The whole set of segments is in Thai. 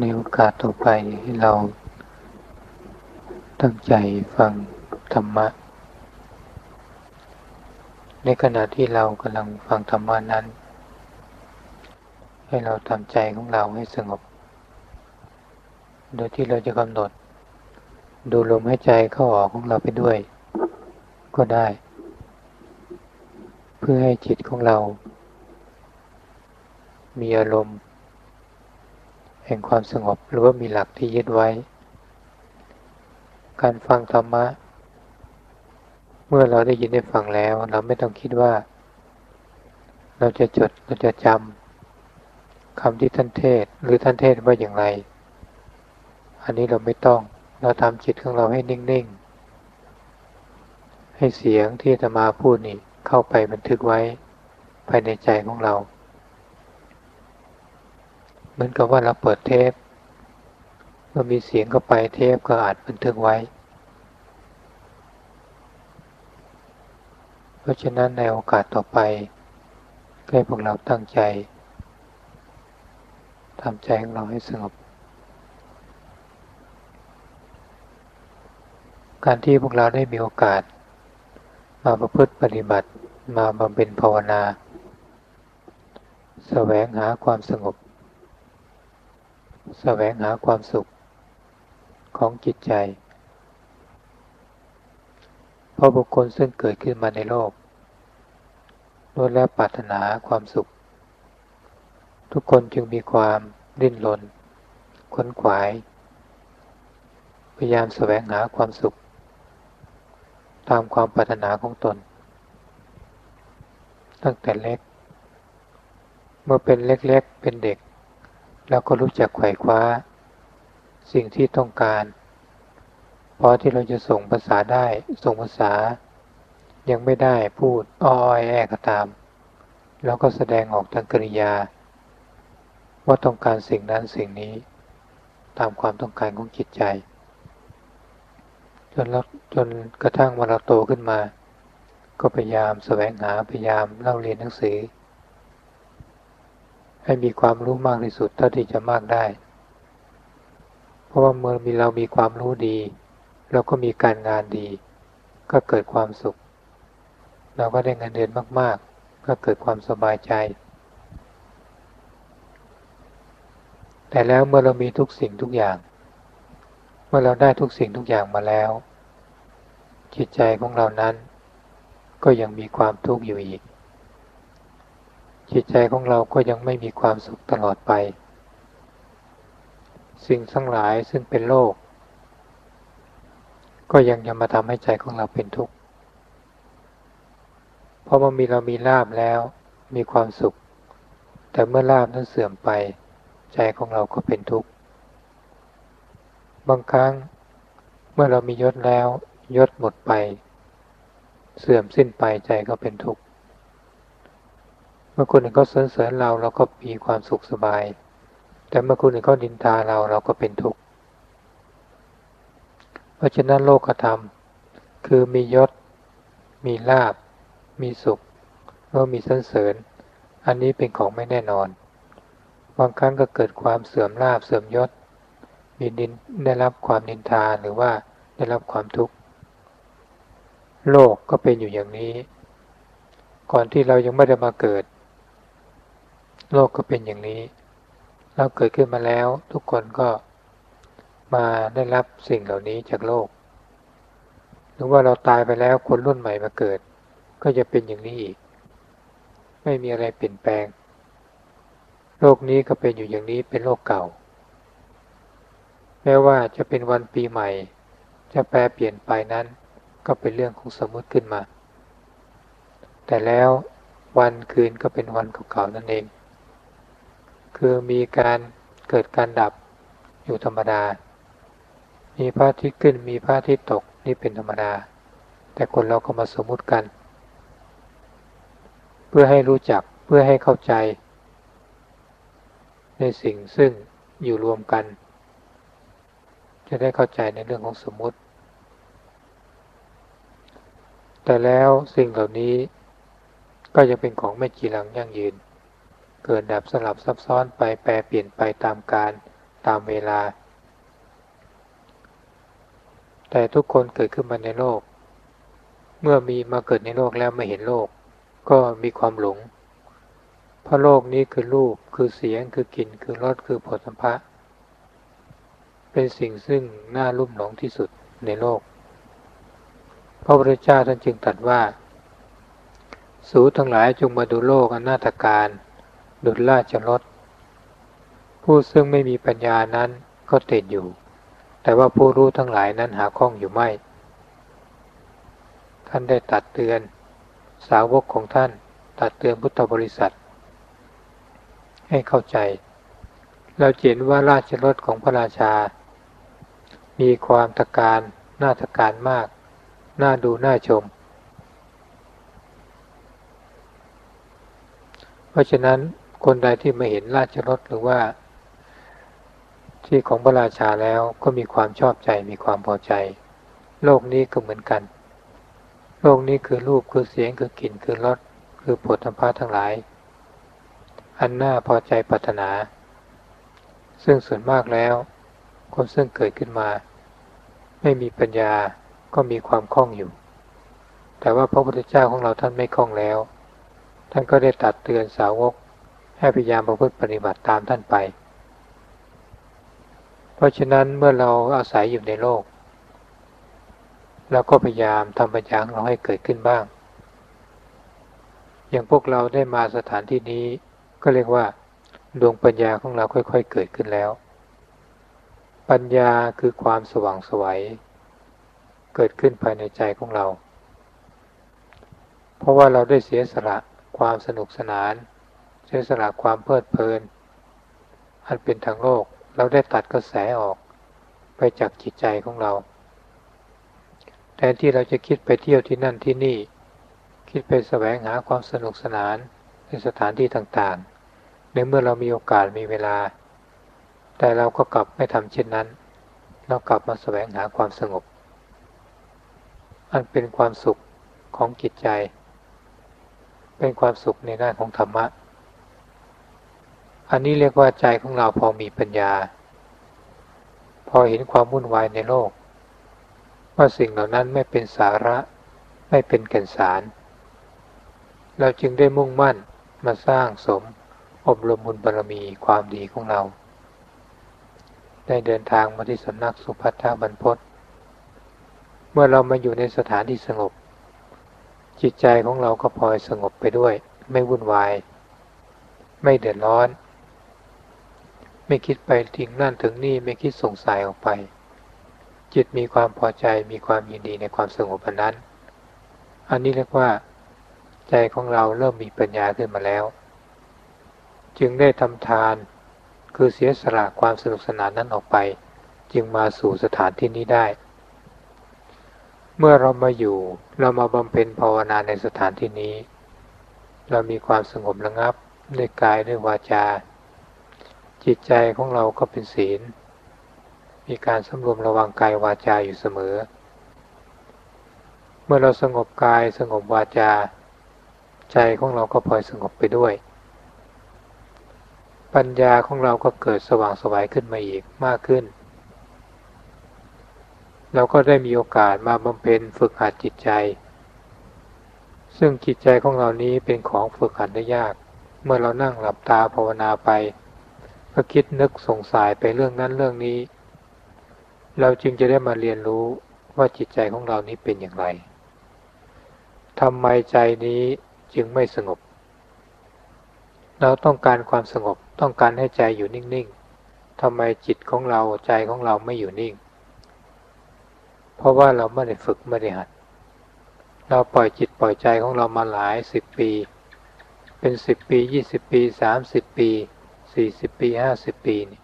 ในโอกาสต่อไปให้เรา ตั้งใจฟังธรรมะ ในขณะที่เรากำลังฟังธรรมะนั้น ให้เราทำใจของเราให้สงบ โดยที่เราจะกำหนด ดูลมหายใจเข้าออกของเราไปด้วย ก็ได้ เพื่อให้จิตของเรา มีอารมณ์ แห่งความสงบหรือว่ามีหลักที่ยึดไว้ การฟังธรรมะ เมื่อเราได้ยินได้ฟังแล้ว เราไม่ต้องคิดว่า เราจะจดเราจะจำคำที่ท่านเทศหรือท่านเทศว่าอย่างไร อันนี้เราไม่ต้องเราทำจิตของเราให้นิ่งๆ ให้เสียงที่จะมาพูดนี่เข้าไปบันทึกไว้ภายในใจของเรา เหมือนกับว่าเราเปิดเทปเมื่อมีเสียงเข้าไปเทปก็อาจบันทึกไว้ เพราะฉะนั้นในโอกาสต่อไปให้พวกเราตั้งใจทำใจของเราให้สงบ การที่พวกเราได้มีโอกาส มาประพฤติปฏิบัติมาบำเพ็ญภาวนาสแสวงหาความสงบ แสวงหาความสุขของจิตใจ เพราะบุคคลซึ่งเกิดขึ้นมาในโลกล้วนแล้วปรารถนาความสุข ทุกคนจึงมีความดิ้นรนค้นขวาย พยายามแสวงหาความสุข ตามความปรารถนาของตน ตั้งแต่เล็ก เมื่อเป็นเล็กๆ เป็นเด็ก แล้วก็รู้จักไขว่คว้า สิ่งที่ต้องการพอที่เราจะส่งภาษาได้ ส่งภาษา ยังไม่ได้พูดอ้อยแอก็ตาม แล้วก็แสดงออกทางกริยา ว่าต้องการสิ่งนั้นสิ่งนี้ ตามความต้องการของจิตใจ จนเราจนกระทั่งวันเราโตขึ้นมา ก็พยายามแสวงหาพยายามเล่าเรียนหนังสือ ให้มีความรู้มากที่สุดเท่าที่จะมากได้ เพราะว่าเมื่อมีเรามีความรู้ดีเราก็มีการงานดี ก็เกิดความสุข เราก็ได้เงินเดือนมาก ๆ ก็เกิดความสบายใจ แต่แล้วเมื่อเรามีทุกสิ่งทุกอย่าง เมื่อเราได้ทุกสิ่งทุกอย่างมาแล้ว จิตใจของเรานั้น ก็ยังมีความทุกข์อยู่อีก จิตใจของเราก็ยังไม่มีความสุขตลอดไป สิ่งทั้งหลายซึ่งเป็นโลก ก็ยังจะมาทำให้ใจของเราเป็นทุกข์เพราะมันมีเรามีลาบแล้วมีความสุข แต่เมื่อลาบนั้นเสื่อมไป ใจของเราก็เป็นทุกข์บางครั้งเมื่อเรามียศแล้วยศหมดไป เสื่อมสิ้นไปใจก็เป็นทุกข์ มื่อคนอื่นเขาสริญเสริญเราเราก็มีความสุขสบาย แต่เมื่อคนอื่นเขาดินทาเราเราก็เป็นทุกข์เพราะฉะนั้นโลกธรรม คือมียศ มีลาบ มีสุขแล้วมีสรรเสริญ อันนี้เป็นของไม่แน่นอน บางครั้งก็เกิดความเสื่อมลาบเสื่อมยศ มีดินได้รับความนินทาหรือว่าได้รับความทุกข์ โลกก็เป็นอยู่อย่างนี้ ก่อนที่เรายังไม่ได้มาเกิด โลกก็เป็นอย่างนี้ เราเกิดขึ้นมาแล้วทุกคนก็มาได้รับสิ่งเหล่านี้จากโลก หรือว่าเราตายไปแล้วคนรุ่นใหม่มาเกิด ก็จะเป็นอย่างนี้อีก ไม่มีอะไรเปลี่ยนแปลง โลกนี้ก็เป็นอยู่อย่างนี้เป็นโลกเก่า แม้ว่าจะเป็นวันปีใหม่ จะแปลเปลี่ยนไปนั้นก็เป็นเรื่องของสมมติขึ้นมา แต่แล้ววันคืนก็เป็นวันเก่าๆนั่นเอง คือมีการเกิดการดับอยู่ธรรมดา มีพระอาทิตย์ขึ้นมีพระอาทิตย์ตกนี่เป็นธรรมดา แต่คนเราก็มาสมมุติกัน เพื่อให้รู้จักเพื่อให้เข้าใจ ในสิ่งซึ่งอยู่รวมกัน จะได้เข้าใจในเรื่องของสมมุติ แต่แล้วสิ่งเหล่านี้ก็จะเป็นของไม่จีรังยั่งยืน เกิดดับสลับซับซ้อนไปแปรเปลี่ยนไปตามการตามเวลา แต่ทุกคนเกิดขึ้นมาในโลก เมื่อมีมาเกิดในโลกแล้วไม่เห็นโลก ก็มีความหลง เพราะโลกนี้คือรูปคือเสียงคือกลิ่นคือรสคือผลสัมผัสเป็นสิ่งซึ่งน่าลุ่มหลงที่สุดในโลก พระพุทธเจ้าท่านจึงตรัสว่า สูทั้งหลายจงมาดูโลกอนาตการ ดุจราชรถ ผู้ซึ่งไม่มีปัญญานั้นก็ติดอยู่ แต่ว่าผู้รู้ทั้งหลายนั้นหาข้องอยู่ไม่ ท่านได้ตัดเตือน สาวกของท่าน ตัดเตือนพุทธบริษัท ให้เข้าใจ เราเห็นว่าราชรถของพระราชา มีความตะการน่าตะการมาก น่าดูน่าชมเพราะฉะนั้น คนใดที่ม่เห็นราชรถหรือว่า ที่ของพระราชาแล้วก็มีความชอบใจมีความพอใจ โลกนี้ก็เหมือนกัน โลกนี้คือรูปคือเสียงคือกลิ่นคือรสคือผลธรรมะทั้งหลาย อันน่าพอใจปรารถนา ซึ่งส่วนมากแล้ว คนซึ่งเกิดขึ้นมา ไม่มีปัญญาก็มีความคล่องอยู่ แต่ว่าพระพุทธเจ้าของเราท่านไม่คล่องแล้ว ท่านก็ได้ตัดเตือนสาวก ให้พยายามประพฤติปฏิบัติตามท่านไป เพราะฉะนั้นเมื่อเราอาศัยอยู่ในโลกเราก็พยายามทำปัญญาของเราให้เกิดขึ้นบ้าง อย่างพวกเราได้มาสถานที่นี้ก็เรียกว่า ดวงปัญญาของเราค่อย ๆ เกิดขึ้นแล้ว ปัญญาคือความสว่างสวัยเกิดขึ้นภายในใจของเรา เพราะว่าเราได้เสียสละความสนุกสนาน เสียสละความเพลิดเพลิน อันเป็นทางโลก เราได้ตัดกระแสออกไปจากจิตใจของเรา แทนที่เราจะคิดไปเที่ยวที่นั่นที่นี่ คิดไปแสวงหาความสนุกสนานในสถานที่ต่างๆ ในเมื่อเรามีโอกาสมีเวลา แต่เราก็กลับไม่ทำเช่นนั้น เรากลับมาแสวงหาความสงบ อันเป็นความสุขของจิตใจ เป็นความสุขในด้านของธรรมะ อันนี้เรียกว่าใจของเราพอมีปัญญา พอเห็นความวุ่นวายในโลก ว่าสิ่งเหล่านั้นไม่เป็นสาระไม่เป็นแก่นสาร เราจึงได้มุ่งมั่นมาสร้างสมอบรมบุญบารมีความดีของเรา ได้เดินทางมาที่สำนักสุภัททบรรพศเมื่อเรามาอยู่ในสถานที่สงบ จิตใจของเราก็พลอยสงบไปด้วย ไม่วุ่นวาย ไม่เดือดร้อน ไม่คิดไปถึงนั่นถึงนี่ไม่คิดสงสัยออกไป จิตมีความพอใจมีความยินดีในความสงบนั้น อันนี้เรียกว่า ใจของเราเริ่มมีปัญญาขึ้นมาแล้ว จึงได้ทำทาน คือเสียสละความสนุกสนานนั้นออกไป จึงมาสู่สถานที่นี้ได้ เมื่อเรามาอยู่เรามาบำเพ็ญภาวนาในสถานที่นี้ เรามีความสงบระงับด้วยกายด้วยวาจา จิตใจของเราก็เป็นศีล มีการสำรวมระวังกายวาจาอยู่เสมอ เมื่อเราสงบกายสงบวาจา ใจของเราก็พลอยสงบไปด้วย ปัญญาของเราก็เกิดสว่างสวายขึ้นมาอีกมากขึ้น เราก็ได้มีโอกาสมาบำเพ็ญฝึกหัดจิตใจ ซึ่งจิตใจของเรานี้เป็นของฝึกหัดได้ยาก เมื่อเรานั่งหลับตาภาวนาไป ก็คิดนึกสงสัยไปเรื่องนั้นเรื่องนี้ เราจึงจะได้มาเรียนรู้ว่าจิตใจของเรานี้เป็นอย่างไรทำไมใจนี้จึงไม่สงบ เราต้องการความสงบต้องการให้ใจอยู่นิ่งๆทำไมจิตของเราใจของเราไม่อยู่นิ่ง เพราะว่าเราไม่ได้ฝึกไม่ได้หัด เราปล่อยจิตปล่อยใจของเรามาหลายสิบปี เป็นสิบปียี่สิบปีสามสิบปี สี่สิบปีห้าสิบปีนี่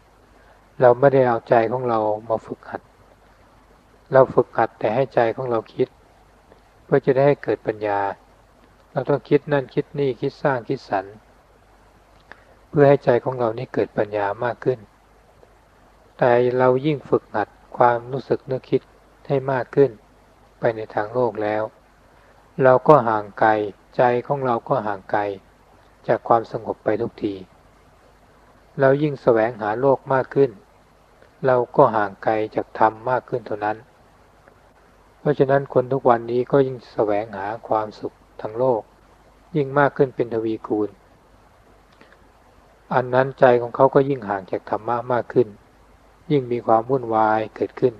เราไม่ได้เอาใจของเรามาฝึกหัด เราฝึกหัดแต่ให้ใจของเราคิด เพื่อจะได้ให้เกิดปัญญา เราต้องคิดนั่นคิดนี่คิดสร้างคิดสรรเพื่อให้ใจของเรานี่เกิดปัญญามากขึ้น แต่เรายิ่งฝึกหัดความรู้สึกนึกคิดให้มากขึ้น ไปในทางโลกแล้ว เราก็ห่างไกลใจของเราก็ห่างไกลจากความสงบไปทุกที เรายิ่งแสวงหาโลกมากขึ้น เราก็ห่างไกลจากธรรมมากขึ้นเท่านั้น เพราะฉะนั้นคนทุกวันนี้ก็ยิ่งแสวงหาความสุขทั้งโลก ยิ่งมากขึ้นเป็นทวีคูณ อันนั้นใจของเขาก็ยิ่งห่างจากธรรมะมากขึ้น ยิ่งมีความวุ่นวายเกิดขึ้น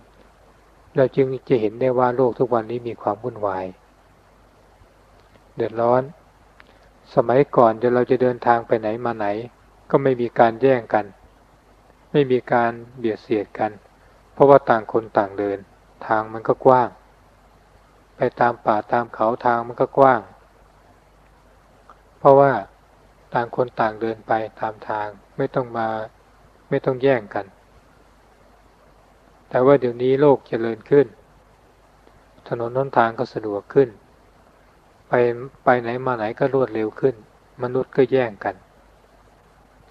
เราจึงจะเห็นได้ว่าโลกทุกวันนี้มีความวุ่นวาย เดือดร้อน สมัยก่อนเดี๋ยวเราจะเดินทางไปไหนมาไหน ก็ไม่มีการแย่งกัน ไม่มีการเบียดเสียดกัน เพราะว่าต่างคนต่างเดิน ทางมันก็กว้าง ไปตามป่าตามเขาทางมันก็กว้าง เพราะว่าต่างคนต่างเดินไปตามทางไม่ต้องมาไม่ต้องแย่งกัน แต่ว่าเดี๋ยวนี้โลกเจริญขึ้น ถนนน้นทางก็สะดวกขึ้น ไปไปไหนมาไหนก็รวดเร็วขึ้น มนุษย์ก็แย่งกัน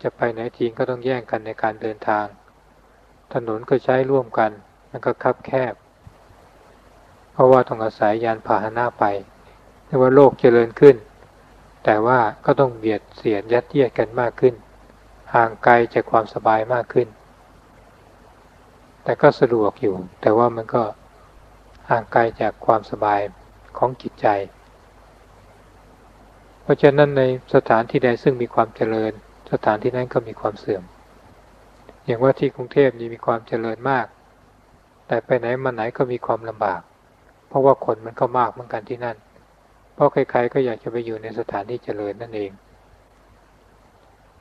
จะไปไหนทีก็ต้องแย่งกันในการเดินทาง ถนนก็ใช้ร่วมกัน มันก็คับแคบ เพราะว่าต้องอาศัยยานพาหนะไปแต่ว่าโลกเจริญขึ้น แต่ว่าก็ต้องเบียดเสียดยัดเยียดกันมากขึ้น ห่างไกลจากความสบายมากขึ้น แต่ก็สะดวกอยู่ แต่ว่ามันก็ห่างไกลจากความสบายของจิตใจ เพราะฉะนั้นในสถานที่ใดซึ่งมีความเจริญ สถานที่นั้นก็มีความเสื่อม อย่างว่าที่กรุงเทพนี่มีความเจริญมาก แต่ไปไหนมาไหนก็มีความลำบาก เพราะว่าคนมันก็มากเหมือนกันที่นั่น เพราะใครๆก็อยากจะไปอยู่ในสถานที่เจริญนั่นเอง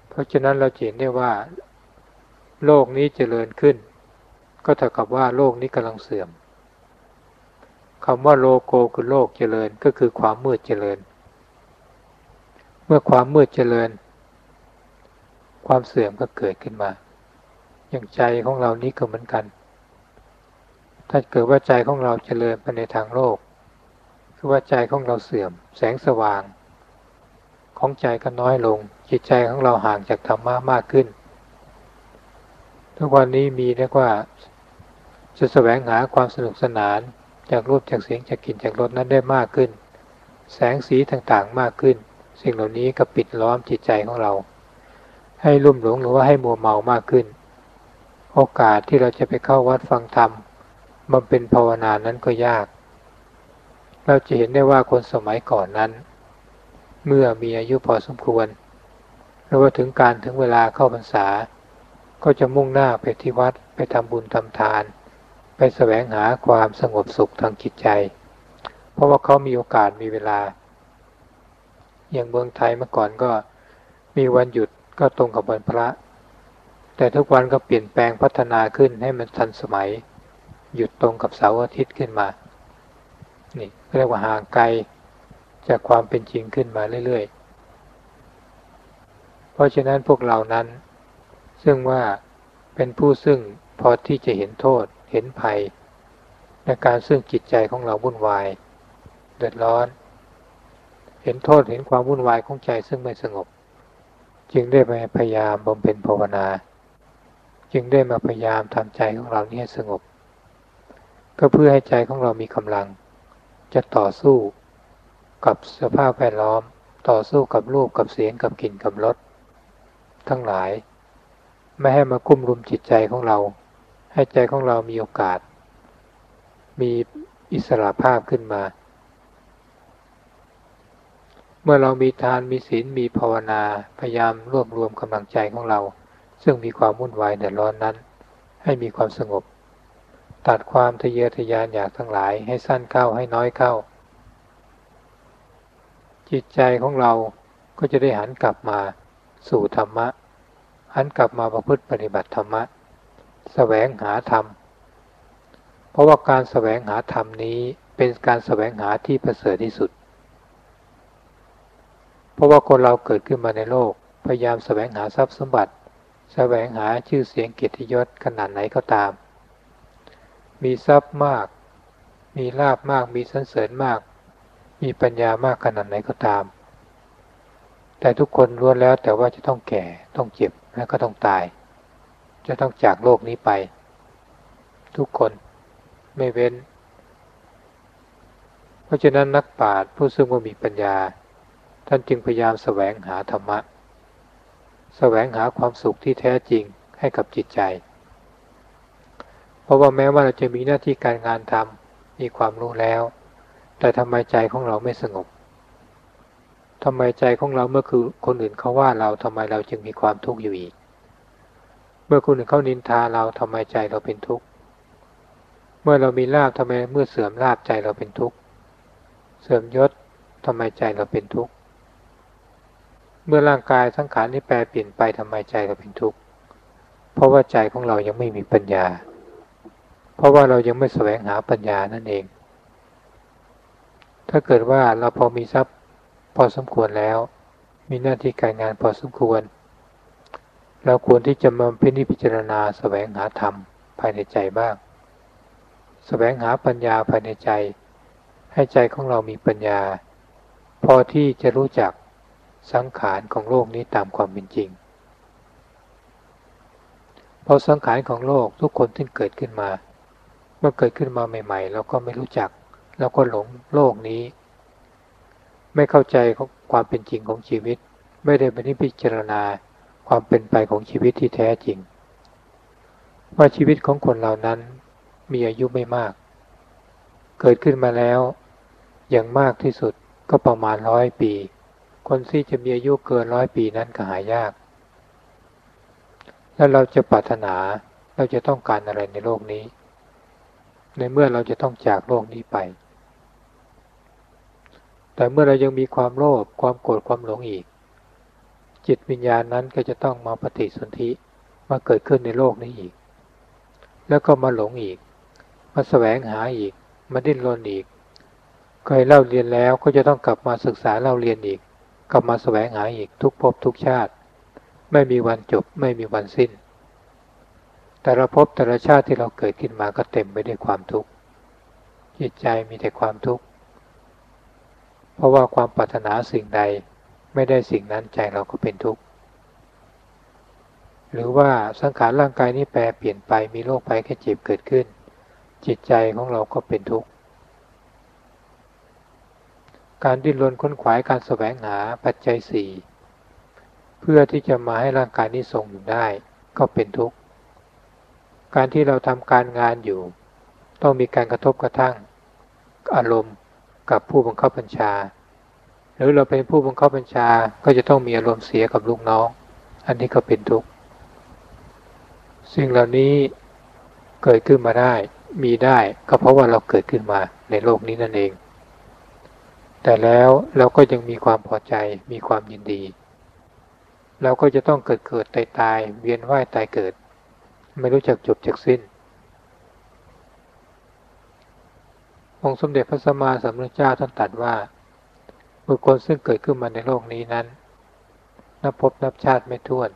เพราะฉะนั้นเราเห็นได้ว่า โลกนี้เจริญขึ้น ก็เท่ากับว่าโลกนี้กำลังเสื่อมคำว่าโลโกคือโลกเจริญก็คือความมืดเจริญ เมื่อความมืดเจริญ ความเสื่อมก็เกิดขึ้นมา อย่างใจของเรานี้ก็เหมือนกัน ถ้าเกิดว่าใจของเราเจริญไปในทางโลก คือว่าใจของเราเสื่อม แสงสว่าง ของใจก็น้อยลง จิตใจของเราห่างจากธรรมะมากขึ้น ทุกวันนี้มีเรียกว่า จะแสวงหาความสนุกสนานจากรูปจากเสียงจากกลิ่นจากรสนั้นได้มากขึ้น แสงสีต่างๆมากขึ้น สิ่งเหล่านี้ก็ปิดล้อมจิตใจของเรา ให้ลุ่มหลงหรือว่าให้มัวเมามากขึ้น โอกาสที่เราจะไปเข้าวัดฟังธรรมบำเป็นภาวนานั้นก็ยาก เราจะเห็นได้ว่าคนสมัยก่อนนั้น เมื่อมีอายุพอสมควรหรือว่าถึงการถึงเวลาเข้าพรรษา ก็จะมุ่งหน้าไปที่วัดไปทำบุญทำทาน ไปแสวงหาความสงบสุขทางจิตใจ เพราะว่าเขามีโอกาสมีเวลา อย่างเมืองไทยเมื่อก่อนก็มีวันหยุด ก็ตรงกับวันพระ แต่ทุกวันก็เปลี่ยนแปลงพัฒนาขึ้นให้มันทันสมัย หยุดตรงกับเสาร์อาทิตย์ขึ้นมา นี่เรียกว่าห่างไกลจากความเป็นจริงขึ้นมาเรื่อยๆ เพราะฉะนั้นพวกเรานั้น ซึ่งว่าเป็นผู้ซึ่งพอที่จะเห็นโทษเห็นภัย ในการซึ่งจิตใจของเราวุ่นวาย เดือดร้อน เห็นโทษเห็นความวุ่นวายของใจซึ่งไม่สงบ จึงได้มาพยายามบำเพ็ญภาวนา จึงได้มาพยายามทำใจของเรานี้ให้สงบ ก็เพื่อให้ใจของเรามีกำลัง จะต่อสู้กับสภาพแวดล้อม ต่อสู้กับรูปกับเสียงกับกลิ่นกับรสทั้งหลาย ไม่ให้มากุ้มรุมจิตใจของเรา ให้ใจของเรามีโอกาส มีอิสระภาพขึ้นมา เมื่อเรามีทานมีศีลมีภาวนาพยายามรวบรวมกำลังใจของเรา ซึ่งมีความวุ่นวายเดือดร้อนนั้น ให้มีความสงบ ตัดความทะเยอทะยานอยากทั้งหลายให้สั้นเข้าให้น้อยเข้า จิตใจของเราก็จะได้หันกลับมาสู่ธรรมะ หันกลับมาประพฤติปฏิบัติธรรมะแสวงหาธรรม เพราะว่าการแสวงหาธรรมนี้เป็นการแสวงหาที่ประเสริฐที่สุด ราะว่าคนเราเกิดขึ้นมาในโลก พยายามแสวงหาทรัพย์สมบัติแสวงหาชื่อเสียงเกียรติยศขนาดไหนก็ตาม มีทรัพย์มาก มีลาบมาก มีสันเสริญมาก มีปัญญามากขนาดไหนก็ตาม แต่ทุกคนล้วนแล้วแต่ว่าจะต้องแก่ ต้องเจ็บ และก็ต้องตาย จะต้องจากโลกนี้ไป ทุกคนไม่เว้น เพราะฉะนั้นนักปราชญ์ผู้ซึ่งมีปัญญา ท่านจึงพยายามแสวงหาธรรมะ แสวงหาความสุขที่แท้จริงให้กับจิตใจ เพราะว่าแม้ว่าเราจะมีหน้าที่การงานทำมีความรู้แล้ว แต่ทำไมใจของเราไม่สงบทำไมใจของเราเมื่อคือคนอื่นเขาว่าเราทำไมเราจึงมีความทุกข์อยู่อีก เมื่อคนอื่นเขานินทาเราทำไมใจเราเป็นทุกข์ เมื่อเรามีลาบทำไมเมื่อเสื่อมลาบใจเราเป็นทุกข์ เสื่อมยศทำไมใจเราเป็นทุกข์ เมื่อร่างกายสังขารนี้แปรเปลี่ยนไปทำไมใจเราเป็นทุกข์ เพราะว่าใจของเรายังไม่มีปัญญา เพราะว่าเรายังไม่แสวงหาปัญญานั่นเอง ถ้าเกิดว่าเราพอมีทรัพย์พอสมควรแล้ว มีหน้าที่การงานพอสมควร เราควรที่จะมาพินิจพิจารณาแสวงหาธรรมภายในใจบ้าง แสวงหาปัญญาภายในใจ ให้ใจของเรามีปัญญา พอที่จะรู้จัก สังขารของโลกนี้ตามความเป็นจริง เพราะสังขารของโลกทุกคนที่เกิดขึ้นมา เมื่อเกิดขึ้นมาใหม่ๆเราก็ไม่รู้จักเราก็หลงโลกนี้ ไม่เข้าใจความเป็นจริงของชีวิต ไม่ได้ไปนิพิจารณาความเป็นไปของชีวิตที่แท้จริง ว่าชีวิตของคนเหล่านั้นมีอายุไม่มาก เกิดขึ้นมาแล้วอย่างมากที่สุดก็ประมาณร้อยปี คนที่จะมีอายุเกินร้อยปีนั้นก็หายาก แล้วเราจะปรารถนาเราจะต้องการอะไรในโลกนี้ ในเมื่อเราจะต้องจากโลกนี้ไป แต่เมื่อเรายังมีความโลภความโกรธความหลงอีก จิตวิญญาณนั้นก็จะต้องมาปฏิสนธิมาเกิดขึ้นในโลกนี้อีก แล้วก็มาหลงอีก มาแสวงหาอีก มาดิ้นรนอีกเคยเล่าเรียนแล้วก็จะต้องกลับมาศึกษาเล่าเรียนอีก กลับมาแสวงหาอีกทุกภพทุกชาติ ไม่มีวันจบไม่มีวันสิ้น แต่ละภพแต่ละชาติที่เราเกิดขึ้นมาก็เต็มไปด้วยความทุกข์จิตใจมีแต่ความทุกข์เพราะว่าความปรารถนาสิ่งใดไม่ได้สิ่งนั้นใจเราก็เป็นทุกข์หรือว่าสังขารร่างกายนี้แปรเปลี่ยนไปมีโรคภัยแค่เจ็บเกิดขึ้น จิตใจของเราก็เป็นทุกข์ การดิ้นรนค้นขวายการแสวงหาปัจจัยสี่เพื่อที่จะมาให้ร่างกายนี้ทรงอยู่ได้ ก็เป็นทุกข์ การที่เราทำการงานอยู่ ต้องมีการกระทบกระทั่ง อารมณ์กับผู้บังคับบัญชา หรือเราเป็นผู้บังคับบัญชาก็จะต้องมีอารมณ์เสียกับลูกน้อง อันนี้ก็เป็นทุกข์ สิ่งเหล่านี้เกิดขึ้นมาได้ มีได้ก็เพราะว่าเราเกิดขึ้นมาในโลกนี้นั่นเอง แต่แล้วเราก็ยังมีความพอใจมีความยินดี เราก็จะต้องเกิดเกิดตายตายเวียนว่ายตายเกิด ไม่รู้จักจบจากสิ้น องค์สมเด็จพระสัมมาสัมพุทธเจ้าท่านตรัสว่า บุคคลซึ่งเกิดขึ้นมาในโลกนี้นั้น นับพบนับชาติไม่ท้วน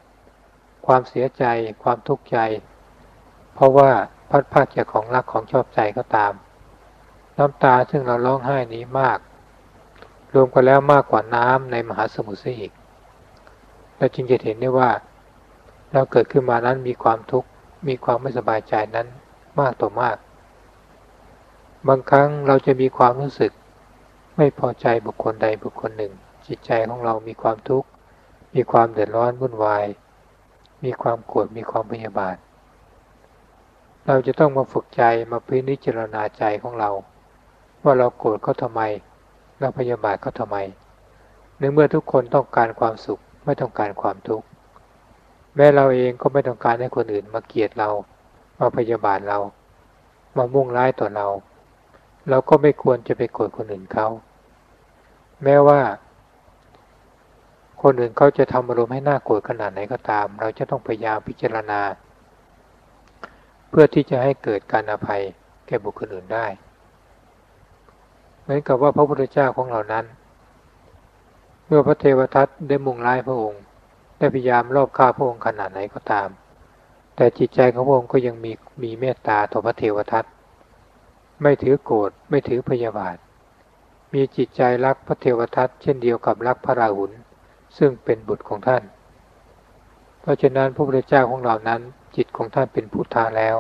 ความเสียใจความทุกข์ใจ เพราะว่าพัดพาดจากของรักของชอบใจก็ตาม น้ำตาซึ่งเราร้องไห้นี้มาก รวมกันแล้วมากกว่าน้ำในมหาสมุทรอีกเราจึงจะเห็นได้ว่า เราเกิดขึ้นมานั้นมีความทุกข์มีความไม่สบายใจนั้นมากต่อมาก บางครั้งเราจะมีความรู้สึก ไม่พอใจบุคคลใดบุคคลหนึ่ง จิตใจของเรามีความทุกข์มีความเดือดร้อนวุ่นวาย มีความโกรธมีความพยาบาท เราจะต้องมาฝึกใจมาพินิจารณาใจของเรา ว่าเราโกรธเขาทำไม เราพยาบาทเขาทำไมในเมื่อทุกคนต้องการความสุขไม่ต้องการความทุกข์แม้เราเองก็ไม่ต้องการให้คนอื่นมาเกลียดเรา มาพยาบาทเรา มามุ่งร้ายต่อเรา เราก็ไม่ควรจะไปโกรธคนอื่นเขาแม้ว่า คนอื่นเขาจะทำอารมณ์ให้หน่าโกรธขนาดไหนก็ตาม เราจะต้องพยายามพิจารณา เพื่อที่จะให้เกิดการอภัยแก่บุคคลอื่นได้ เหมือนกับว่าพระพุทธเจ้าของเรานั้น เมื่อพระเทวทัตได้มุ่งร้ายพระองค์ ได้พยายามรอบฆ่าพระองค์ขนาดไหนก็ตาม แต่จิตใจของพระองค์ก็ยังมีมีเมตตาต่อพระเทวทัตไม่ถือโกรธไม่ถือพยาบาท มีจิตใจรักพระเทวทัตเช่นเดียวกับรักพระราหุลซึ่งเป็นบุตรของท่าน เพราะฉะนั้นพระพุทธเจ้าของเรานั้น จิตของท่านเป็นพุทธะแล้ว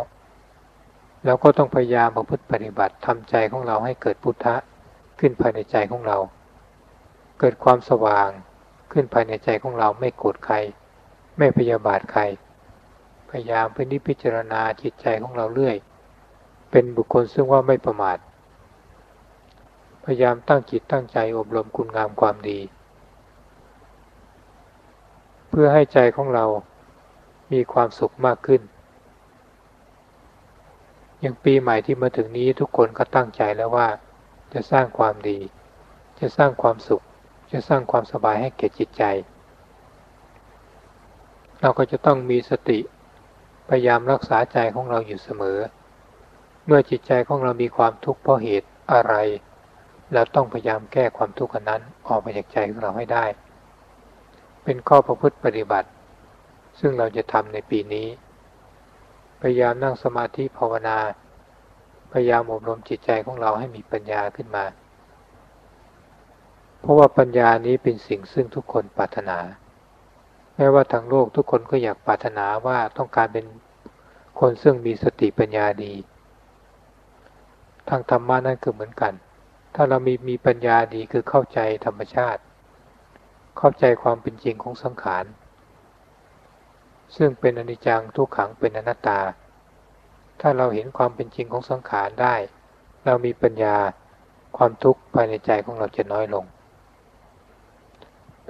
เราก็ต้องพยายามประพฤติปฏิบัติทำใจของเราให้เกิดพุทธะ ขึ้นภายในใจของเรา เกิดความสว่างขึ้นภายในใจของเราไม่โกรธใคร ไม่พยาบาทใคร พยายามพินิจพิจารณาจิตใจของเราเรื่อย เป็นบุคคลซึ่งว่าไม่ประมาท พยายามตั้งจิตตั้งใจอบรมคุณงามความดี เพื่อให้ใจของเรามีความสุขมากขึ้นอย่างปีใหม่ที่มาถึงนี้ทุกคนก็ตั้งใจแล้วว่า จะสร้างความดี จะสร้างความสุข จะสร้างความสบายให้แก่จิตใจ เราก็จะต้องมีสติพยายามรักษาใจของเราอยู่เสมอ เมื่อจิตใจของเรามีความทุกข์เพราะเหตุอะไรเราต้องพยายามแก้ความทุกข์นั้นออกมาจากใจของเราให้ได้ เป็นข้อประพฤติปฏิบัติ ซึ่งเราจะทำในปีนี้ พยายามนั่งสมาธิภาวนา พยายามอบรมจิตใจของเราให้มีปัญญาขึ้นมา เพราะว่าปัญญานี้เป็นสิ่งซึ่งทุกคนปรารถนา แม้ว่าทางโลกทุกคนก็อยากปรารถนาว่าต้องการเป็นคนซึ่งมีสติปัญญาดี ทางธรรมะนั่นคือเหมือนกัน ถ้าเรามีมีปัญญาดีคือเข้าใจธรรมชาติ เข้าใจความเป็นจริงของสังขาร ซึ่งเป็นอนิจจังทุกขังเป็นอนัตตา ถ้าเราเห็นความเป็นจริงของสังขารได้ เรามีปัญญาความทุกข์ภายในใจของเราจะน้อยลง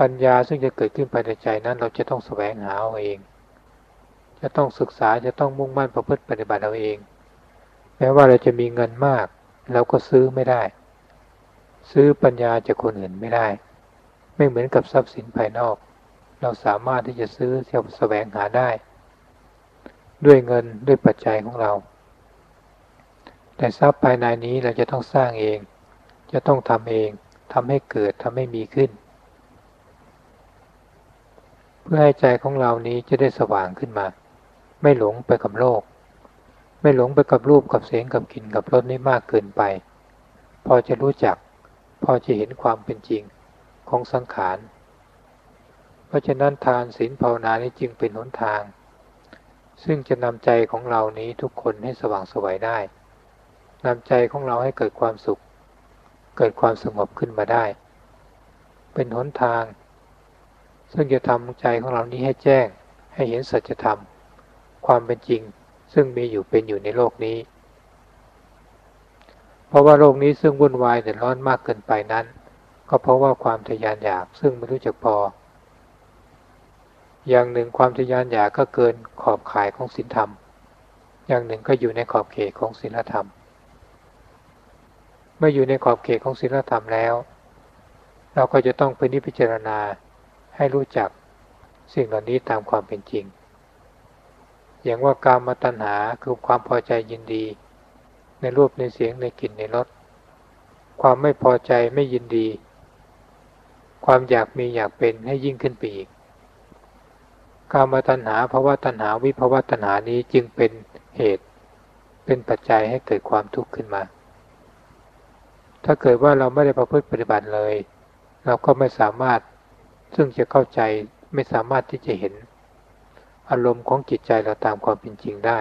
ปัญญาซึ่งจะเกิดขึ้นภายในใจนั้นเราจะต้องแสวงหาเอาเอง จะต้องศึกษาจะต้องมุ่งมั่นประพฤติปฏิบัติเอาเอง แม้ว่าเราจะมีเงินมากเราก็ซื้อไม่ได้ ซื้อปัญญาจากคนอื่นไม่ได้ ไม่เหมือนกับทรัพย์สินภายนอก เราสามารถที่จะซื้อเที่ยวแสวงหาได้ ด้วยเงินด้วยปัจจัยของเรา แต่ทรัพย์ภายในนี้เราจะต้องสร้างเอง จะต้องทำเองทำให้เกิดทำให้มีขึ้น เพื่อให้ใจของเรานี้จะได้สว่างขึ้นมา ไม่หลงไปกับโลก ไม่หลงไปกับรูปกับเสียงกับกลิ่นกับรสนี้มากเกินไป พอจะรู้จัก พอจะเห็นความเป็นจริงของสังขาร เพราะฉะนั้นทานศีลภาวนานี้จึงเป็นหนทาง ซึ่งจะนำใจของเรานี้ทุกคนให้สว่างสวัยได้นำใจของเราให้เกิดความสุข เกิดความสงบขึ้นมาได้ เป็นหนทาง ซึ่งจะทำใจของเรานี้ให้แจ้ง ให้เห็นสัจธรรม ความเป็นจริง ซึ่งมีอยู่เป็นอยู่ในโลกนี้ เพราะว่าโลกนี้ซึ่งวุ่นวายเดือดร้อนมากเกินไปนั้น ก็เพราะว่าความทยานอยากซึ่งไม่รู้จักพอ อย่างหนึ่งความทยานอยากก็เกินขอบข่ายของศีลธรรม อย่างหนึ่งก็อยู่ในขอบเขตของศีลธรรม เมื่ออยู่ในขอบเขตของศีลธรรมแล้ว เราก็จะต้องไปนิพจารณาให้รู้จักสิ่งเหล่านี้ตามความเป็นจริง อย่างว่าการมาตัณหาคือความพอใจยินดี ในรูปในเสียงในกลิ่นในรสความไม่พอใจไม่ยินดี ความอยากมีอยากเป็นให้ยิ่งขึ้นไปอีก กามตัณหาภาวะตัณหาวิภาวะตัณหานี้จึงเป็นเหตุ เป็นปัจจัยให้เกิดความทุกข์ขึ้นมา ถ้าเกิดว่าเราไม่ได้ประพฤติปฏิบัติเลย เราก็ไม่สามารถซึ่งจะเข้าใจไม่สามารถที่จะเห็น อารมณ์ของจิตใจเราตามความเป็นจริงได้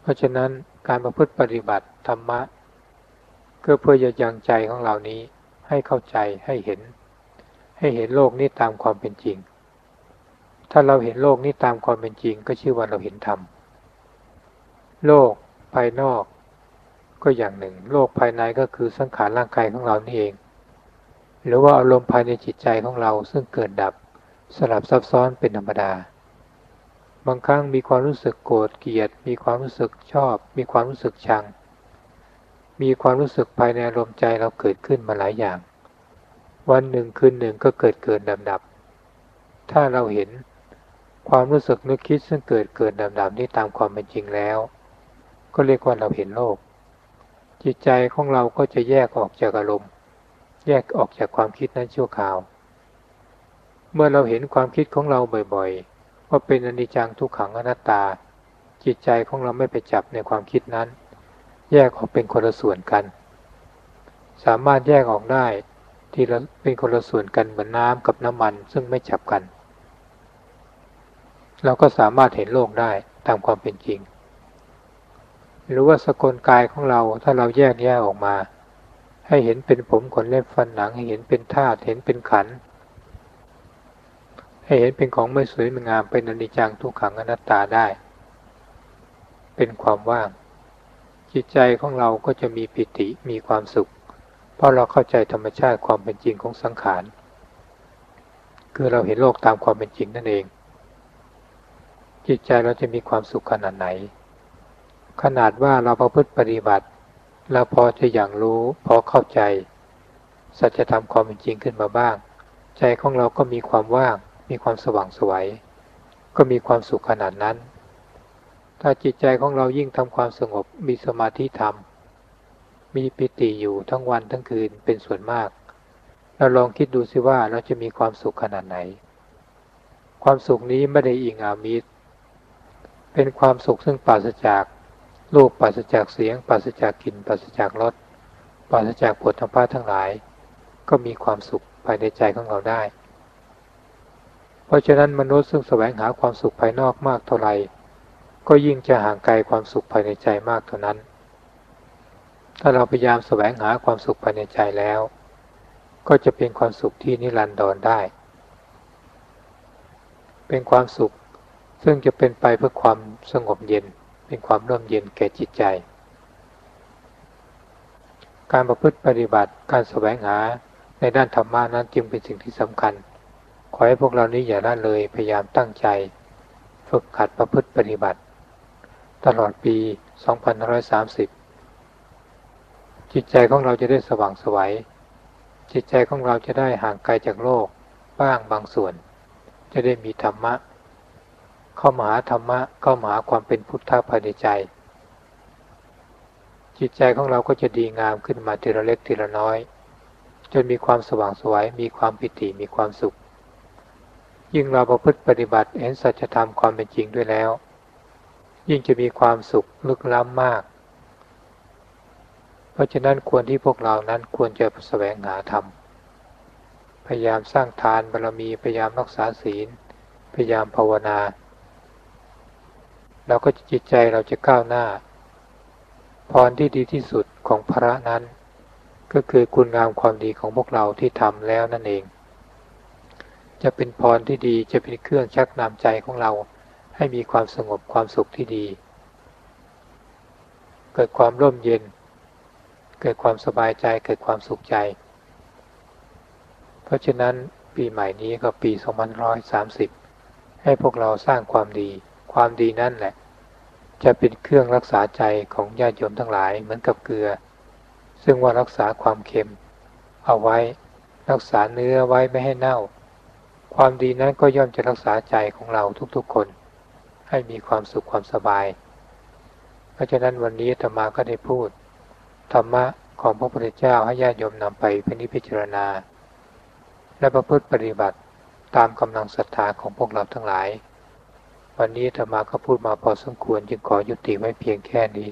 เพราะฉะนั้นการประพฤติปฏิบัติธรรมะก็เพื่อจะยังใจของเรานี้ให้เข้าใจให้เห็น ให้เห็นโลกนี้ตามความเป็นจริง ถ้าเราเห็นโลกนี้ตามความเป็นจริง ก็ชื่อว่าเราเห็นธรรม โลกภายนอกก็อย่างหนึ่ง โลกภายในก็คือสังขารร่างกายของเรานี่เอง หรือว่าอารมณ์ภายในจิตใจของเราซึ่งเกิดดับสลับซับซ้อนเป็นธรรมดา บางครั้งมีความรู้สึกโกรธเกลียด มีความรู้สึกชอบ มีความรู้สึกชัง มีความรู้สึกภายในอารมณ์ใจเราเกิดขึ้นมาหลายอย่าง วันหนึ่งคืนหนึ่งก็เกิดเกิดดับดับ ถ้าเราเห็นความรู้สึกนึกคิดซึ่งเกิดเกิดดับดับนี้ตามความเป็นจริงแล้ว ก็เรียกว่าเราเห็นโลก จิตใจของเราก็จะแยกออกจากอารมณ์ แยกออกจากความคิดนั้นชั่วคราว เมื่อเราเห็นความคิดของเราบ่อยๆ ว่าเป็นอนิจจังทุกขังอนัตตา จิตใจของเราไม่ไปจับในความคิดนั้น แยกออกเป็นคนละส่วนกัน สามารถแยกออกได้ ที่เป็นคนละส่วนกันเหมือนน้ำกับน้ำมันซึ่งไม่จับกัน เราก็สามารถเห็นโลกได้ตามความเป็นจริง หรือว่าสกลกายของเราถ้าเราแยกแยกออกมา ให้เห็นเป็นผมขนเล็บฟันหนัง ให้เห็นเป็นธาตุเห็นเป็นขัน ให้เห็นเป็นของไม่สวยไม่งามเป็นอนิจจังทุกขังอนัตตาได้ เป็นความว่าง จิตใจของเราก็จะมีปิติมีความสุข เพราะเราเข้าใจธรรมชาติความเป็นจริงของสังขาร คือเราเห็นโลกตามความเป็นจริงนั่นเอง จิตใจเราจะมีความสุขขนาดไหน ขนาดว่าเราประพฤติปฏิบัติ เราพอจะอย่างรู้พอเข้าใจ สัจธรรมความเป็นจริงขึ้นมาบ้าง ใจของเราก็มีความว่าง มีความสว่างสวย ก็มีความสุขขนาดนั้น ถ้าจิตใจของเรายิ่งทำความสงบมีสมาธิธรรม มีปิติอยู่ทั้งวันทั้งคืนเป็นส่วนมาก เราลองคิดดูสิว่าเราจะมีความสุขขนาดไหน ความสุขนี้ไม่ได้อิงอามิตร เป็นความสุขซึ่งปราศจากรูปปราศจากเสียงปราศจากกลิ่นปราศจากรสปราศจากผลทั้งพ้าทั้งหลาย ก็มีความสุขภายในใจของเราได้ เพราะฉะนั้นมนุษย์ซึ่งแสวงหาความสุขภายนอกมากเท่าไหร่ก็ยิ่งจะห่างไกลความสุขภายในใจมากเท่านั้น ถ้าเราพยายามแสวงหาความสุขภายในใจแล้ว ก็จะเป็นความสุขที่นิรันดรได้ เป็นความสุขซึ่งจะเป็นไปเพื่อความสงบเย็น เป็นความร่มเย็นแก่จิตใจ การประพฤติปฏิบัติการแสวงหาในด้านธรรมะนั้นจึงเป็นสิ่งที่สำคัญ ขอให้พวกเรานี้อย่าละเลยพยายามตั้งใจ ฝึกขัดประพฤติปฏิบัติ ตลอดปี 2530 จิตใจของเราจะได้สว่างสวัยจิตใจของเราจะได้ห่างไกลจากโลกบ้างบางส่วน จะได้มีธรรมะ เข้ามาหาธรรมะเข้ามาหาความเป็นพุทธะภายในใจ จิตใจของเราก็จะดีงามขึ้นมาทีละเล็กทีละน้อย จนมีความสว่างสวยมีความปิติมีความสุข ยิ่งเราประพฤติปฏิบัติเห็นสัจธรรมความเป็นจริงด้วยแล้ว ยิ่งจะมีความสุขลึกล้ำมาก เพราะฉะนั้นควรที่พวกเรานั้นควรจะแสวงหาธรรม พยายามสร้างทานบารมี พยายามรักษาศีล พยายามภาวนา เราก็จิตใจเราจะก้าวหน้า พรที่ดีที่สุดของพระนั้น ก็คือคุณงามความดีของพวกเราที่ทำแล้วนั่นเอง จะเป็นพรที่ดีจะเป็นเครื่องชักนำใจของเราให้มีความสงบความสุขที่ดี เกิดความร่มเย็น เกิดความสบายใจเกิดความสุขใจ เพราะฉะนั้นปีใหม่นี้ก็ปี 2530 ให้พวกเราสร้างความดี ความดีนั่นแหละ จะเป็นเครื่องรักษาใจของญาติโยมทั้งหลายเหมือนกับเกลือ ซึ่งว่ารักษาความเค็ม เอาไว้รักษาเนื้อไว้ไม่ให้เน่า ความดีนั้นก็ย่อมจะรักษาใจของเราทุกๆคน ให้มีความสุขความสบาย เพราะฉะนั้นวันนี้ธรรมาก็ได้พูด ธรรมะของพระพุทธเจ้าให้ญาติโยมนำไปพินิพิจารณา และประพฤติปฏิบัติตามกำลังศรัทธาของพวกเราทั้งหลาย วันนี้ธรรมาก็พูดมาพอสมควรจึงขอยุติไว้เพียงแค่นี้